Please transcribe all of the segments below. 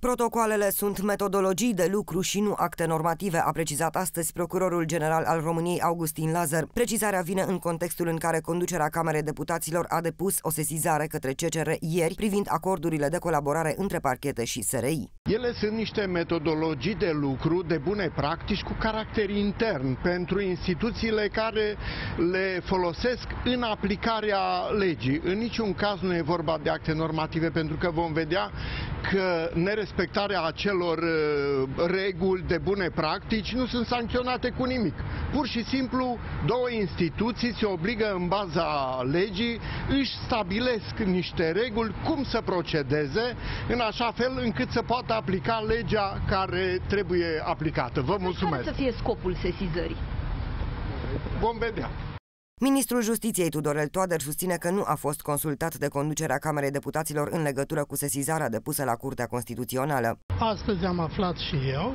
Protocoalele sunt metodologii de lucru și nu acte normative, a precizat astăzi procurorul general al României Augustin Lazar. Precizarea vine în contextul în care conducerea Camerei Deputaților a depus o sesizare către CCR ieri privind acordurile de colaborare între parchete și SRI. Ele sunt niște metodologii de lucru de bune practici cu caracter intern pentru instituțiile care le folosesc în aplicarea legii. În niciun caz nu e vorba de acte normative pentru că vom vedea că nerespectarea acelor uh, reguli de bune practici nu sunt sancționate cu nimic. Pur și simplu, două instituții se obligă în baza legii, își stabilesc niște reguli cum să procedeze, în așa fel încât să poată aplica legea care trebuie aplicată. Vă mulțumesc! Care să fie scopul sesizării? Vom vedea. Ministrul Justiției Tudorel Toader susține că nu a fost consultat de conducerea Camerei Deputaților în legătură cu sesizarea depusă la Curtea Constituțională. Astăzi am aflat și eu.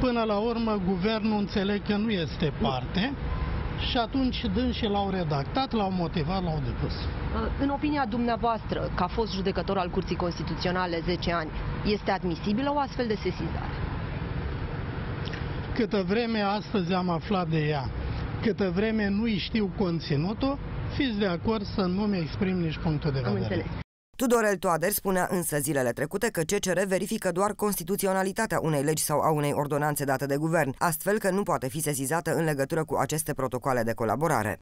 Până la urmă, guvernul înțeleg că nu este parte și atunci dânsii l-au redactat, l-au motivat, l-au depus. În opinia dumneavoastră, ca fost judecător al Curții Constituționale 10 ani, este admisibilă o astfel de sesizare? Câtă vreme astăzi am aflat de ea câtă vreme nu-i știu conținutul, fiți de acord să nu-mi exprim nici punctul de vedere. Am înțeles. Tudorel Toader spunea însă zilele trecute că CCR verifică doar constituționalitatea unei legi sau a unei ordonanțe date de guvern, astfel că nu poate fi sesizată în legătură cu aceste protocoale de colaborare.